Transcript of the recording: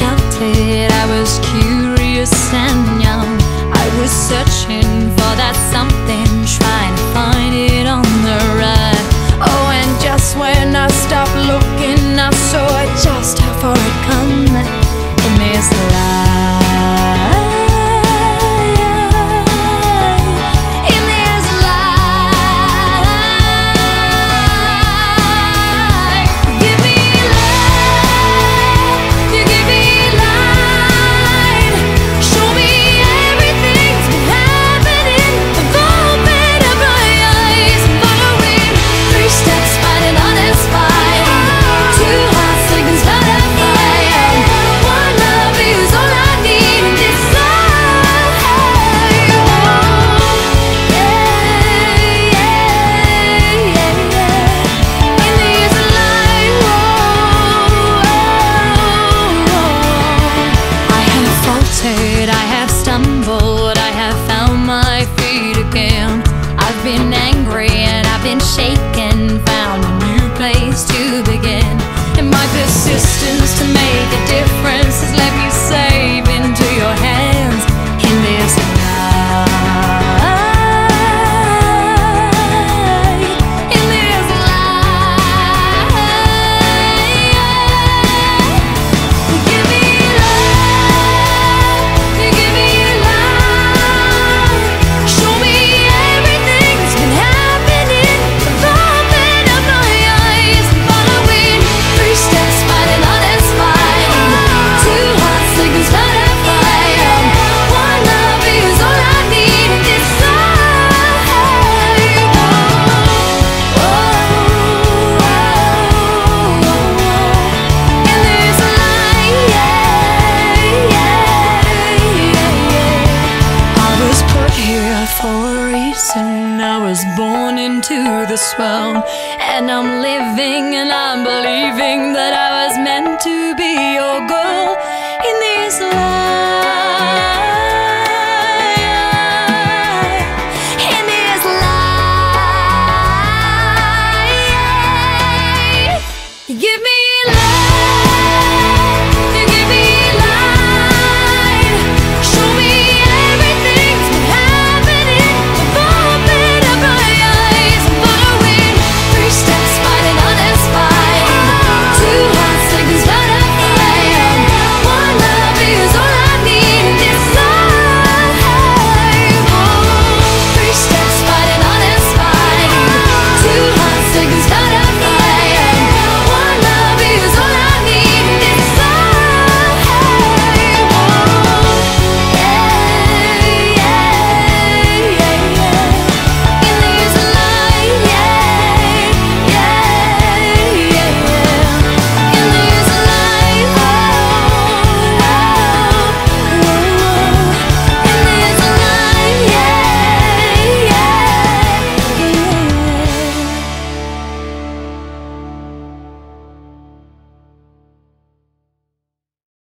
shouted. I was curious and young. I was searching shaken, found a new place to be. Listen, I was born into this world, and I'm living and I'm believing that I was meant to be your girl in this life. In this life, give me life.